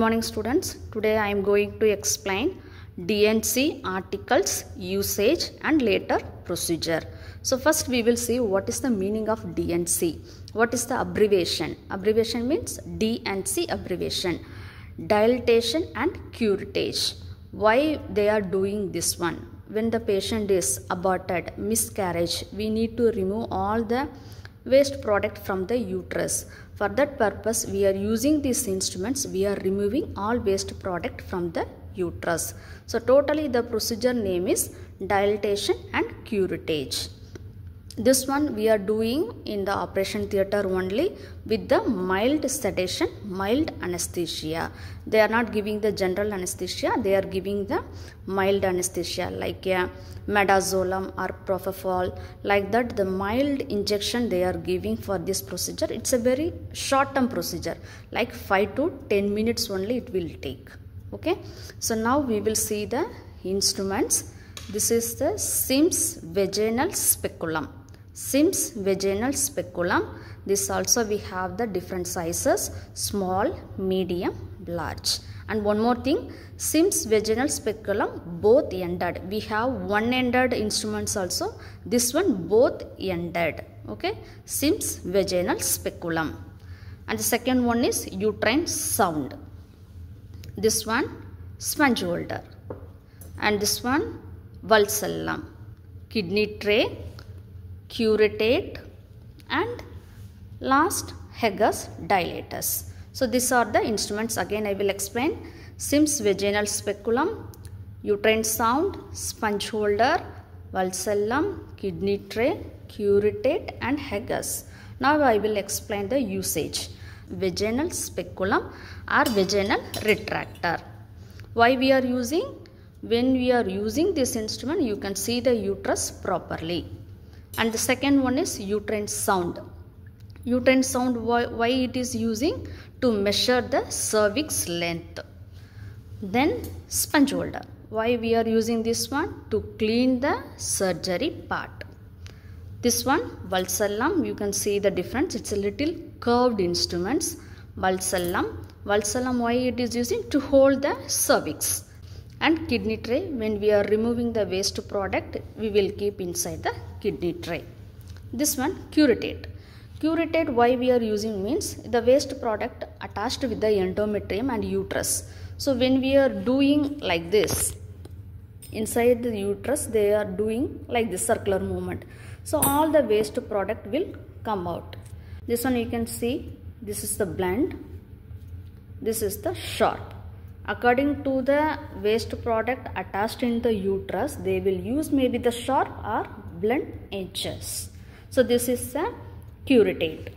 morning students. Today I am going to explain DNC articles usage and later procedure. So first we will see what is the meaning of DNC. What is the abbreviation? Abbreviation means DNC abbreviation. Dilatation and curettage. Why they are doing this one? When the patient is aborted, miscarriage, we need to remove all the waste product from the uterus. For that purpose, we are using these instruments. We are removing all waste product from the uterus. So totally the procedure name is dilatation and curettage. This one we are doing in the operation theatre only with the mild sedation, mild anesthesia. They are not giving the general anesthesia, they are giving the mild anesthesia like a midazolam or propofol. Like that, the mild injection they are giving for this procedure. It's a very short term procedure, like 5 to 10 minutes only it will take. Okay, so now we will see the instruments. This is the Sims vaginal speculum. Sims vaginal speculum. This also we have the different sizes small, medium, large. And one more thing Sims vaginal speculum both ended. We have one ended instruments also. This one both ended. Okay. Sims vaginal speculum. And the second one is uterine sound. This one sponge holder. And this one vulsellum. Kidney tray curettate and last Hegar's dilators. So these are the instruments again I will explain. Sims vaginal speculum, uterine sound, sponge holder, vulsellum, kidney tray, curettate and Hegar's. Now I will explain the usage. Vaginal speculum or vaginal retractor. Why we are using? When we are using this instrument you can see the uterus properly and the second one is uterine sound. Uterine sound why, why it is using? To measure the cervix length. Then sponge holder. Why we are using this one? To clean the surgery part. This one vulsellum you can see the difference. It's a little curved instruments. Vulsellum vulsellum why it is using? To hold the cervix and kidney tray. When we are removing the waste product we will keep inside the kidney tray. This one curettate curettate why we are using means the waste product attached with the endometrium and uterus. So when we are doing like this inside the uterus they are doing like this circular movement. So all the waste product will come out. This one you can see this is the blunt this is the sharp according to the waste product attached in the uterus they will use maybe the sharp or blunt edges. So this is a curettate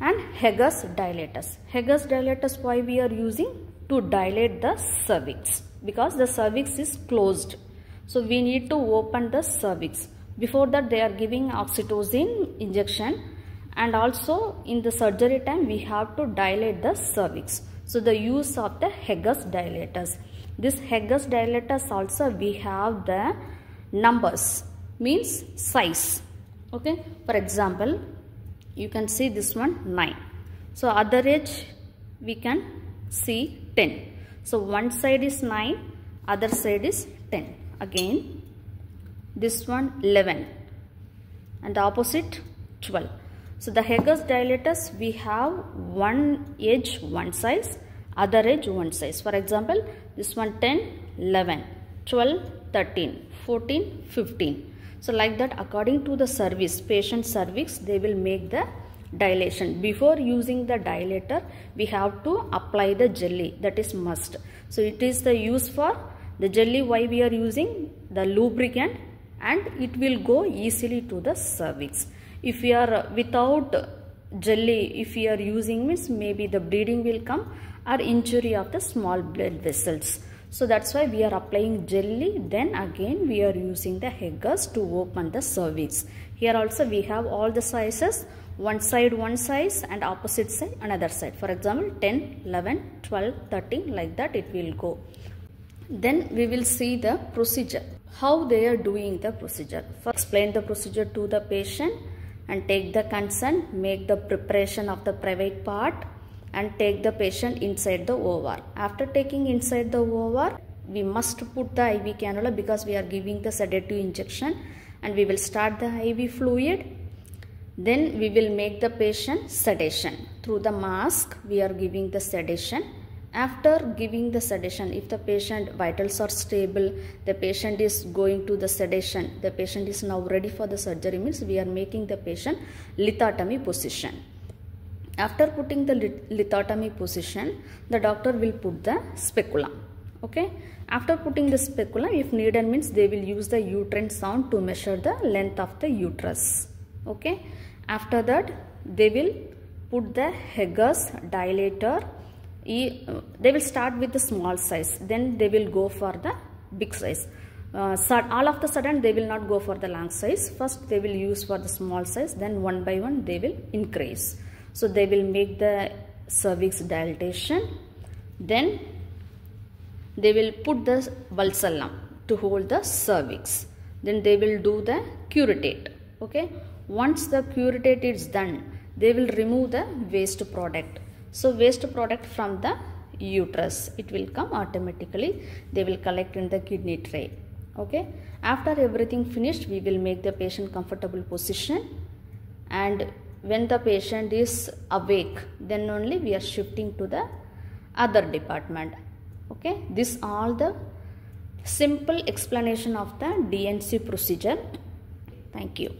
and Hegar's dilators Hegar's dilators why we are using? To dilate the cervix. Because the cervix is closed. So we need to open the cervix. Before that they are giving oxytocin injection. And also in the surgery time we have to dilate the cervix so the use of the Hegar's dilators. This Hegar's dilators also we have the numbers means size. Okay. For example, you can see this one 9. So other edge we can see 10. So one side is 9, other side is 10. Again this one 11 and the opposite 12. So the Hegar's dilators we have one edge one size, other edge one size. For example, this one 10, 11, 12, 13, 14, 15. So like that according to the service, patient cervix, they will make the dilation. Before using the dilator, we have to apply the jelly that is must. So it is the use for the jelly why we are using the lubricant and it will go easily to the cervix if we are without jelly if we are using means maybe the bleeding will come or injury of the small blood vessels. So that's why we are applying jelly. Then again we are using the Hegar's to open the cervix. Here also we have all the sizes one side one size and opposite side another side. For example 10 11 12 13 like that it will go. Then we will see the procedure how they are doing the procedure. First explain the procedure to the patient and take the consent, make the preparation of the private part, and take the patient inside the OR. After taking inside the OR, we must put the IV cannula because we are giving the sedative injection and we will start the IV fluid. Then we will make the patient sedation. Through the mask, we are giving the sedation. After giving the sedation, if the patient vitals are stable, the patient is going to the sedation, the patient is now ready for the surgery means we are making the patient lithotomy position. After putting the lithotomy position, the doctor will put the speculum. Okay. After putting the speculum, if needed means they will use the uterine sound to measure the length of the uterus. Okay. After that, they will put the Hegar's dilator. They will start with the small size. Then they will go for the big size. Uh, all of the sudden they will not go for the long size. First they will use for the small size. Then one by one they will increase. So they will make the cervix dilatation. Then they will put the vulsellum to hold the cervix. Then they will do the curettate. Okay. Once the curettate is done, they will remove the waste product. So waste product from the uterus, it will come automatically. They will collect in the kidney tray. Okay. After everything finished, we will make the patient comfortable position and when the patient is awake, then only we are shifting to the other department okay this all the simple explanation of the DNC procedure thank you